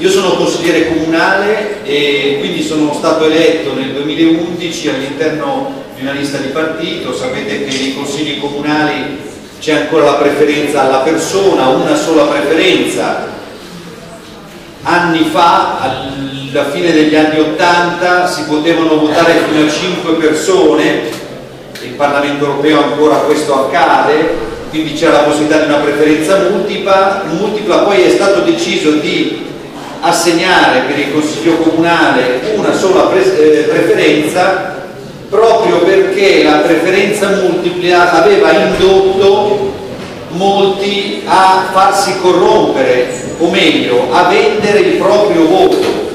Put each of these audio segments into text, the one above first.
Io sono consigliere comunale e quindi sono stato eletto nel 2011 all'interno di una lista di partito, sapete che nei consigli comunali c'è ancora la preferenza alla persona, una sola preferenza. Anni fa, alla fine degli anni 80, si potevano votare fino a 5 persone, in Parlamento europeo ancora questo accade, quindi c'era la possibilità di una preferenza multipla, multipla, poi è stato deciso di assegnare per il Consiglio Comunale una sola pre eh, preferenza proprio perché la preferenza multipla aveva indotto molti a farsi corrompere o meglio a vendere il proprio voto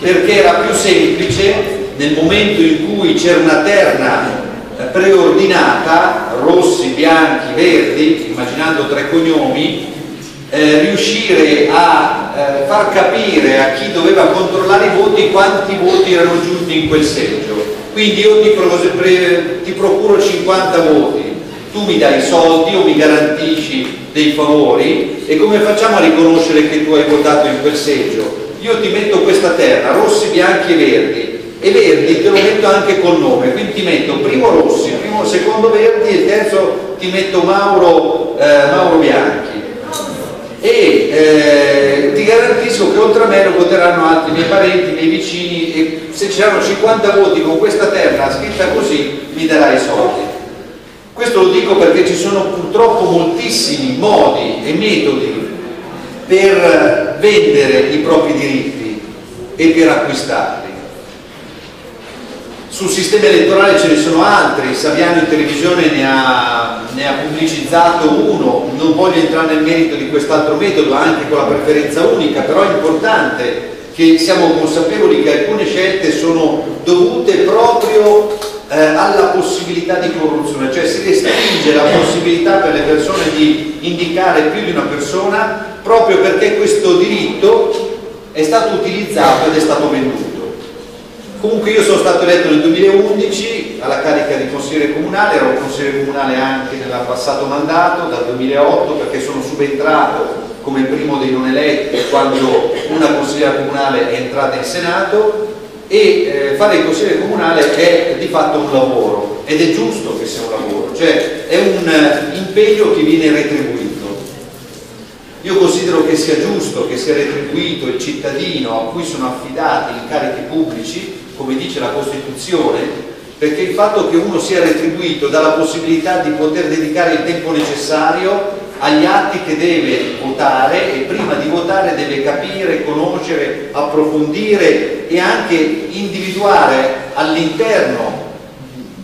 perché era più semplice nel momento in cui c'era una terna preordinata rossi, bianchi, verdi immaginando tre cognomi eh, riuscire a eh, far capire a chi doveva controllare i voti quanti voti erano giunti in quel seggio. Quindi io ti, pro ti procuro 50 voti, tu mi dai i soldi o mi garantisci dei favori. E come facciamo a riconoscere che tu hai votato in quel seggio? Io ti metto questa terra, rossi, bianchi e verdi, e verdi te lo metto anche col nome, quindi ti metto primo rossi, primo, secondo verdi e terzo ti metto Mauro, eh, Mauro Bianchi. E eh, garantisco che oltre a me lo voteranno altri miei parenti, miei vicini e se ci saranno 50 voti con questa terra scritta così mi darai i soldi. Questo lo dico perché ci sono purtroppo moltissimi modi e metodi per vendere i propri diritti e per acquistarli. Sul sistema elettorale ce ne sono altri, Saviano in televisione ne ha, ne ha pubblicizzato uno, non voglio entrare nel merito di quest'altro metodo, anche con la preferenza unica, però è importante che siamo consapevoli che alcune scelte sono dovute proprio eh, alla possibilità di corruzione, cioè si restringe la possibilità per le persone di indicare più di una persona proprio perché questo diritto è stato utilizzato ed è stato venduto. Comunque io sono stato eletto nel 2011 alla carica di consigliere comunale, ero consigliere comunale anche nel passato mandato, dal 2008 perché sono subentrato come primo dei non eletti quando una consigliera comunale è entrata in Senato e eh, fare il consigliere comunale è di fatto un lavoro ed è giusto che sia un lavoro, cioè è un uh, impegno che viene retribuito. Io considero che sia giusto che sia retribuito il cittadino a cui sono affidati incarichi pubblici come dice la Costituzione, perché il fatto che uno sia retribuito dà la possibilità di poter dedicare il tempo necessario agli atti che deve votare e prima di votare deve capire, conoscere, approfondire e anche individuare all'interno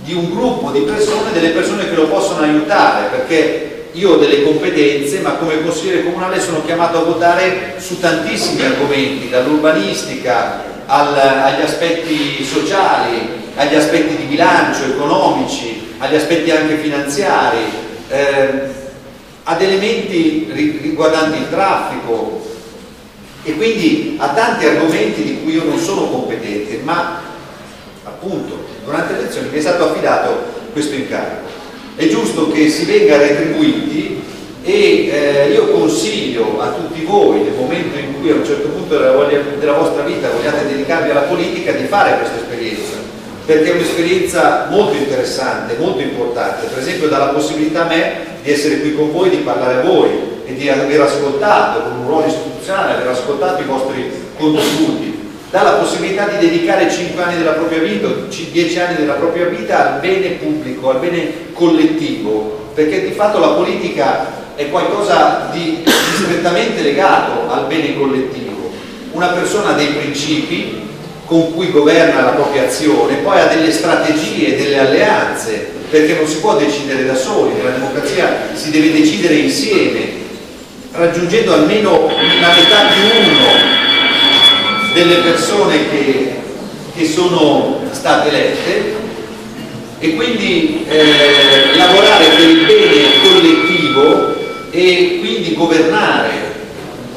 di un gruppo di persone delle persone che lo possono aiutare perché io ho delle competenze ma come consigliere comunale sono chiamato a votare su tantissimi argomenti dall'urbanistica al, agli aspetti sociali, agli aspetti di bilancio, economici, agli aspetti anche finanziari, eh, ad elementi riguardanti il traffico e quindi a tanti argomenti di cui io non sono competente, ma appunto durante le elezioni mi è stato affidato questo incarico. È giusto che si venga retribuiti e eh, io consiglio a tutti voi nel momento in cui a un certo punto della, voglia, della vostra vita vogliate dedicarvi alla politica di fare questa esperienza perché è un'esperienza molto interessante, molto importante, per esempio dà la possibilità a me di essere qui con voi, di parlare a voi e di aver ascoltato con un ruolo istituzionale, aver ascoltato i vostri contributi, dà la possibilità di dedicare 5 anni della propria vita, 10 anni della propria vita al bene pubblico, al bene collettivo, perché di fatto la politica è qualcosa di, strettamente legato al bene collettivo. Una persona ha dei principi con cui governa la propria azione, poi ha delle strategie, delle alleanze, perché non si può decidere da soli, nella democrazia si deve decidere insieme, raggiungendo almeno la metà di uno delle persone che, che sono state elette e quindi eh, lavorare per il bene collettivo e quindi governare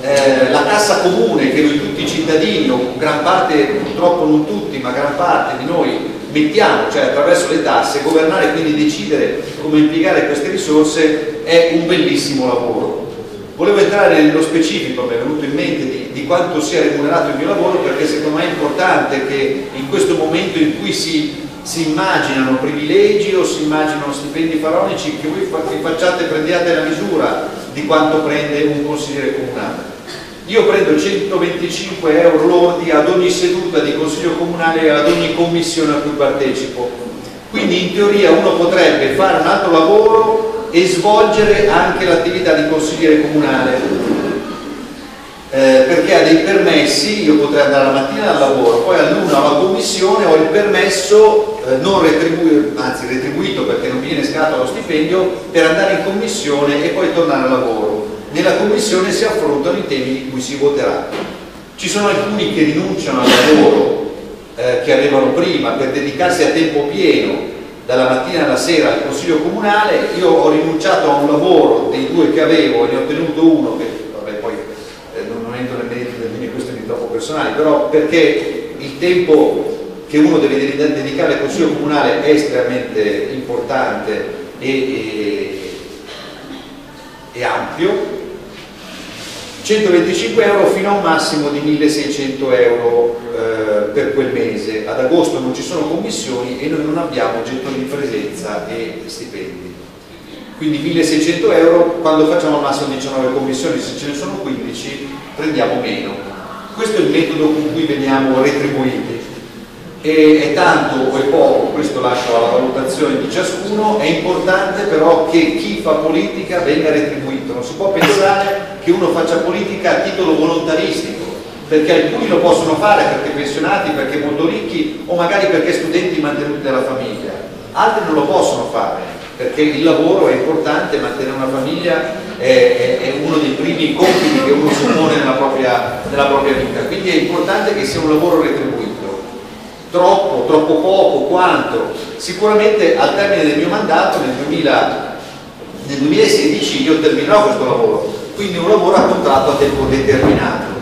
eh, la cassa comune che noi tutti i cittadini, o gran parte, purtroppo non tutti, ma gran parte di noi mettiamo, cioè attraverso le tasse, governare e quindi decidere come impiegare queste risorse è un bellissimo lavoro. Volevo entrare nello specifico, mi è venuto in mente di quanto sia remunerato il mio lavoro perché secondo me è importante che in questo momento in cui si, si immaginano privilegi o si immaginano stipendi faronici che voi facciate, prendiate la misura di quanto prende un consigliere comunale. Io prendo 125 euro lordi ad ogni seduta di consiglio comunale e ad ogni commissione a cui partecipo. Quindi in teoria uno potrebbe fare un altro lavoro e svolgere anche l'attività di consigliere comunale eh, perché ha dei permessi, io potrei andare la mattina al lavoro, poi all'una alla commissione ho il permesso eh, non retribuito, anzi retribuito perché non viene scalato lo stipendio, per andare in commissione e poi tornare al lavoro. Nella commissione si affrontano i temi di cui si voterà. Ci sono alcuni che rinunciano al lavoro eh, che avevano prima per dedicarsi a tempo pieno dalla mattina alla sera al consiglio comunale, io ho rinunciato a un lavoro dei due che avevo e ne ho ottenuto uno che personali, però perché il tempo che uno deve dedicare al Consiglio Comunale è estremamente importante e, e, e ampio, 125 euro fino a un massimo di 1600 euro eh, per quel mese. Ad agosto non ci sono commissioni e noi non abbiamo gettoni di presenza e stipendi. Quindi 1600 euro, quando facciamo al massimo 19 commissioni, se ce ne sono 15, prendiamo meno questo è il metodo con cui veniamo retribuiti. E è tanto o è poco, questo lascio alla valutazione di ciascuno, è importante però che chi fa politica venga retribuito, non si può pensare che uno faccia politica a titolo volontaristico, perché alcuni lo possono fare perché pensionati, perché molto ricchi o magari perché studenti mantenuti dalla famiglia, altri non lo possono fare perché il lavoro è importante, mantenere una famiglia è, è, è uno dei primi compiti che uno si pone nella propria, nella propria vita, quindi è importante che sia un lavoro retribuito. Troppo, troppo poco, quanto? Sicuramente al termine del mio mandato nel, 2000, nel 2016 io terminerò questo lavoro, quindi un lavoro a contratto a tempo determinato.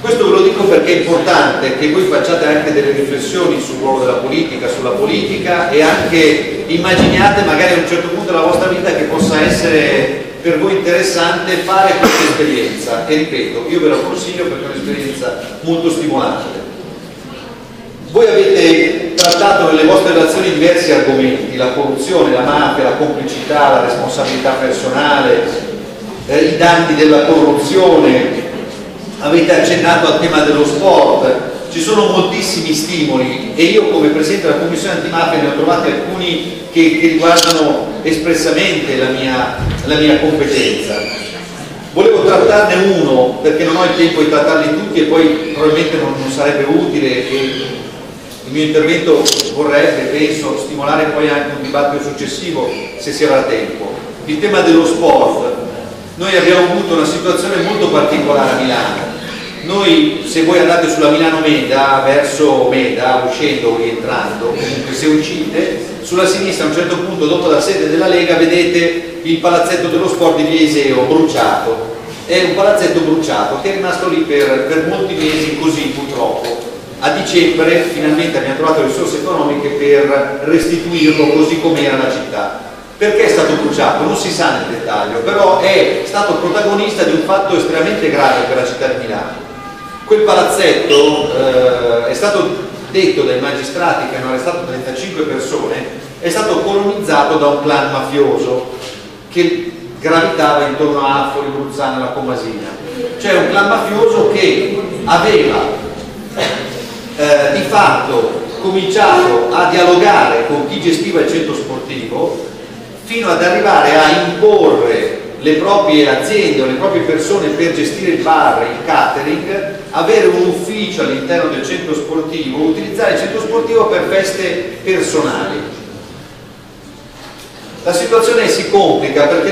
Questo ve lo dico perché è importante che voi facciate anche delle riflessioni sul ruolo della politica, sulla politica e anche immaginiate magari a un certo punto della vostra vita che possa essere per voi interessante fare questa esperienza e ripeto, io ve la consiglio perché è un'esperienza molto stimolante. Voi avete trattato nelle vostre relazioni diversi argomenti, la corruzione, la mafia, la complicità, la responsabilità personale, eh, i danni della corruzione, avete accennato al tema dello sport, ci sono moltissimi stimoli e io come Presidente della Commissione antimafia ne ho trovati alcuni che, che riguardano espressamente la mia, la mia competenza. Volevo trattarne uno perché non ho il tempo di trattarli tutti e poi probabilmente non, non sarebbe utile e il mio intervento vorrebbe, penso, stimolare poi anche un dibattito successivo se si avrà tempo. Il tema dello sport. Noi abbiamo avuto una situazione molto particolare a Milano noi se voi andate sulla Milano Meda verso Meda uscendo o rientrando comunque se uscite sulla sinistra a un certo punto dopo la sede della Lega vedete il palazzetto dello sport di Via Iseo bruciato. È un palazzetto bruciato che è rimasto lì per, per molti mesi così purtroppo. A dicembre finalmente abbiamo trovato risorse economiche per restituirlo così com'era la città. Perché è stato bruciato? Non si sa nel dettaglio, però è stato protagonista di un fatto estremamente grave per la città di Milano Quel palazzetto eh, è stato detto dai magistrati che hanno arrestato 35 persone, è stato colonizzato da un clan mafioso che gravitava intorno a Affoli, Bruzzano e la Comasina. Cioè un clan mafioso che aveva eh, di fatto cominciato a dialogare con chi gestiva il centro sportivo fino ad arrivare a imporre le proprie aziende o le proprie persone per gestire il bar, il catering, avere un ufficio all'interno del centro sportivo, utilizzare il centro sportivo per feste personali. La situazione si complica perché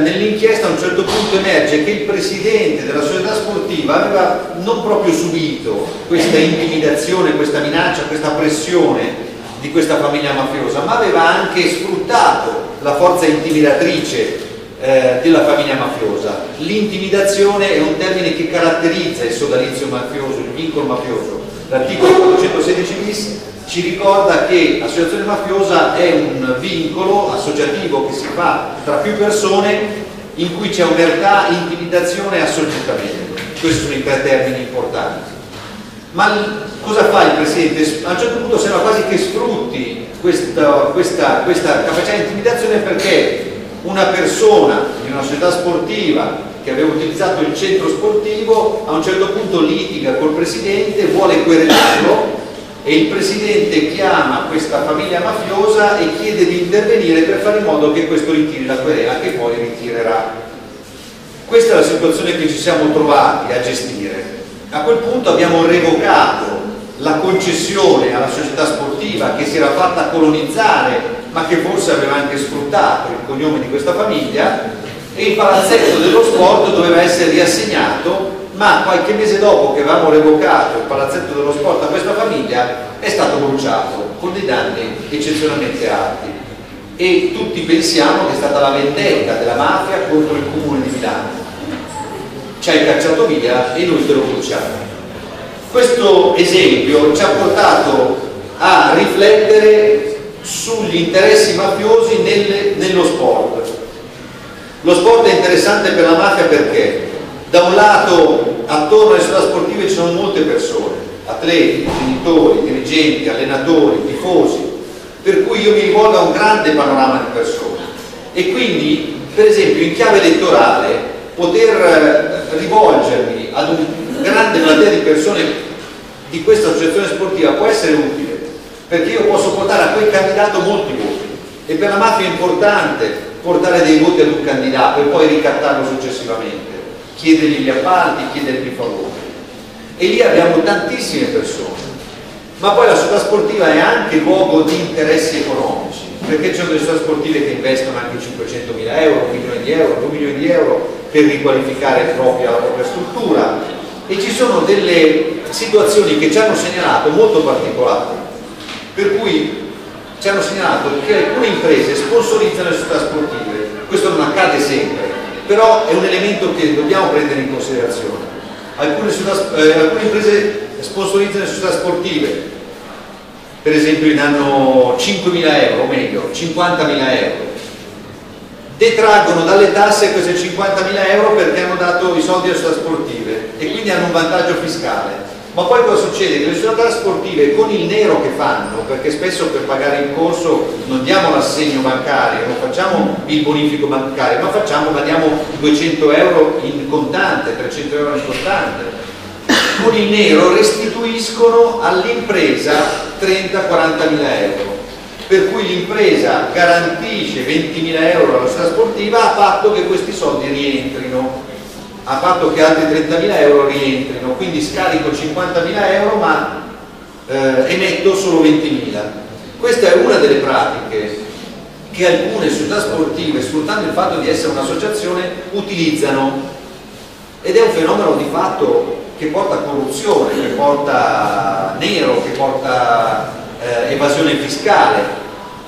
nell'inchiesta a un certo punto emerge che il presidente della società sportiva aveva non proprio subito questa intimidazione, questa minaccia, questa pressione di questa famiglia mafiosa, ma aveva anche sfruttato la forza intimidatrice eh, della famiglia mafiosa. L'intimidazione è un termine che caratterizza il sodalizio mafioso, il vincolo mafioso. L'articolo 416 bis ci ricorda che l'associazione mafiosa è un vincolo associativo che si fa tra più persone in cui c'è omertà, intimidazione e assoggettamento. Questi sono i tre termini importanti. Ma cosa fa il Presidente? A un certo punto sembra quasi che sfrutti questa, questa, questa capacità di intimidazione perché una persona di una società sportiva che aveva utilizzato il centro sportivo a un certo punto litiga col Presidente, vuole querelarlo e il Presidente chiama questa famiglia mafiosa e chiede di intervenire per fare in modo che questo ritiri la querela che poi ritirerà. Questa è la situazione che ci siamo trovati a gestire. A quel punto abbiamo revocato la concessione alla società sportiva che si era fatta colonizzare ma che forse aveva anche sfruttato il cognome di questa famiglia e il palazzetto dello sport doveva essere riassegnato ma qualche mese dopo che avevamo revocato il palazzetto dello sport a questa famiglia è stato bruciato con dei danni eccezionalmente alti. E tutti pensiamo che è stata la vendetta della mafia contro il comune di Milano. Ci hai cacciato via e noi te lo bruciamo questo esempio ci ha portato a riflettere sugli interessi mafiosi nelle, nello sport. Lo sport è interessante per la mafia perché da un lato attorno alle società sportive ci sono molte persone, atleti, genitori, dirigenti, allenatori, tifosi, per cui io mi rivolgo a un grande panorama di persone. E quindi per esempio in chiave elettorale poter eh, rivolgermi ad un grande platea di persone di questa associazione sportiva può essere utile perché io posso portare a quel candidato molti voti e per la mafia è importante portare dei voti ad un candidato e poi ricattarlo successivamente chiedergli gli appalti, chiedergli i favori. E lì abbiamo tantissime persone. Ma poi la società sportiva è anche luogo di interessi economici, perché ci sono delle società sportive che investono anche 500 mila euro, 1 milione di euro, 2 milioni di euro per riqualificare propria, la propria struttura e ci sono delle situazioni che ci hanno segnalato molto particolari, per cui ci hanno segnalato che alcune imprese sponsorizzano le società sportive, questo non accade sempre, però è un elemento che dobbiamo prendere in considerazione. Alcune, eh, alcune imprese sponsorizzano le società sportive, per esempio gli danno 5.000 euro, o meglio 50.000 euro, detraggono dalle tasse queste 50.000 euro perché hanno dato i soldi alle società sportive e quindi hanno un vantaggio fiscale ma poi cosa succede? Che le società sportive con il nero che fanno, perché spesso per pagare il corso non diamo l'assegno bancario, non facciamo il bonifico bancario, ma facciamo, ma diamo 200 euro in contante, 300 euro in contante. Con il nero restituiscono all'impresa 30-40 mila euro. Per cui l'impresa garantisce 20 mila euro alla società sportiva a patto che questi soldi rientrino a patto che altri 30.000 euro rientrino, quindi scarico 50.000 euro ma eh, emetto solo 20.000. Questa è una delle pratiche che alcune società sportive, sfruttando il fatto di essere un'associazione, utilizzano ed è un fenomeno di fatto che porta a corruzione, che porta nero, che porta eh, evasione fiscale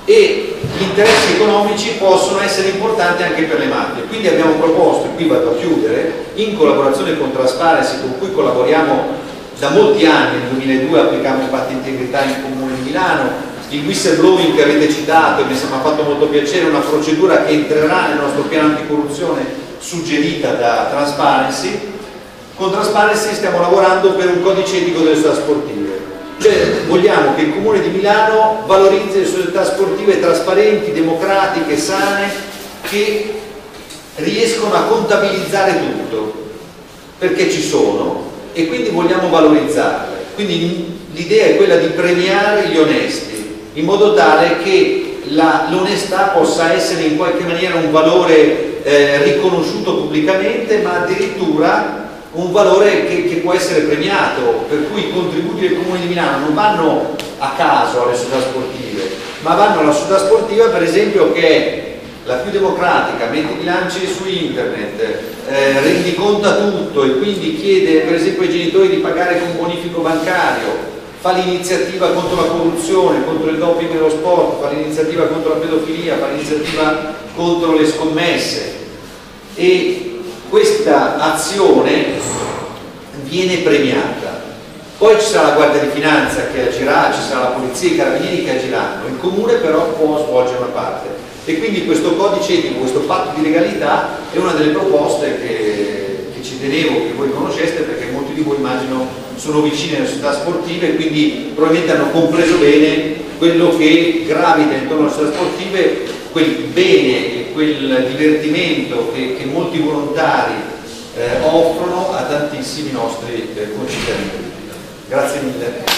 e gli interessi economici possono essere importanti anche per le mafie. Quindi abbiamo proposto, e qui vado a chiudere, in collaborazione con Trasparency, con cui collaboriamo da molti anni, nel 2002 applicavamo il patto integrità in Comune di Milano, il whistleblowing che avete citato e mi sembra fatto molto piacere, una procedura che entrerà nel nostro piano anticorruzione suggerita da Transparency. Con Transparency stiamo lavorando per un codice etico delle società sportive cioè vogliamo che il Comune di Milano valorizzi le società sportive trasparenti, democratiche, sane, che riescono a contabilizzare tutto, perché ci sono e quindi vogliamo valorizzarle. Quindi l'idea è quella di premiare gli onesti, in modo tale che l'onestà possa essere in qualche maniera un valore eh, riconosciuto pubblicamente, ma addirittura un valore che, che, può essere premiato, per cui i contributi del Comune di Milano non vanno a caso alle società sportive, ma vanno alla società sportiva per esempio che è la più democratica, mette i bilanci su internet, eh, rendiconta tutto e quindi chiede per esempio ai genitori di pagare con bonifico bancario, fa l'iniziativa contro la corruzione, contro il doping nello sport, fa l'iniziativa contro la pedofilia, fa l'iniziativa contro le scommesse. E questa azione viene premiata. Poi ci sarà la Guardia di Finanza che agirà, ci sarà la Polizia, i Carabinieri che agiranno, il Comune però può svolgere una parte. E quindi questo codice etico, questo patto di legalità è una delle proposte che, che ci tenevo che voi conosceste perché molti di voi immagino sono vicini alle società sportive e quindi probabilmente hanno compreso bene quello che gravita intorno alle società sportive, quel bene quel divertimento che, che molti volontari eh, offrono a tantissimi nostri eh, concittadini. Grazie mille.